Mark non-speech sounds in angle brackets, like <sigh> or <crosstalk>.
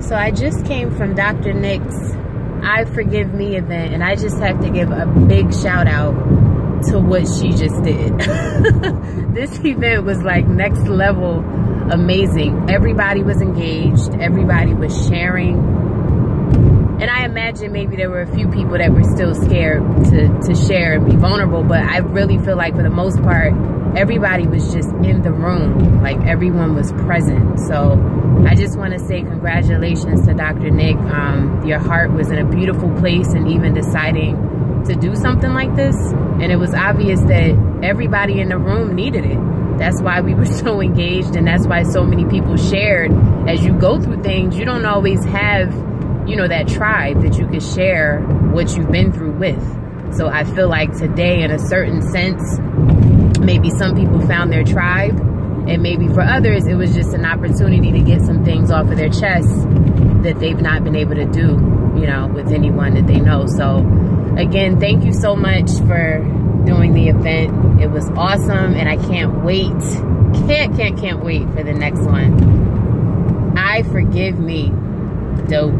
So I just came from Dr. Nick's I Forgive Me event, and I just have to give a big shout out to what she just did. <laughs> this event was like next level amazing. Everybody was engaged, everybody was sharing. And I imagine maybe there were a few people that were still scared to, to share and be vulnerable, but I really feel like for the most part, everybody was just in the room. Like everyone was present. So I just want to say congratulations to Dr. Nick. Um, your heart was in a beautiful place and even deciding to do something like this. And it was obvious that everybody in the room needed it. That's why we were <laughs> so engaged and that's why so many people shared. As you go through things, you don't always have, you know, that tribe that you could share what you've been through with. So I feel like today, in a certain sense, maybe some people found their tribe and maybe for others it was just an opportunity to get some things off of their chest that they've not been able to do you know with anyone that they know. So again thank you so much for doing the event. It was awesome and i can't wait. Can't can't can't wait for the next one. I forgive me dope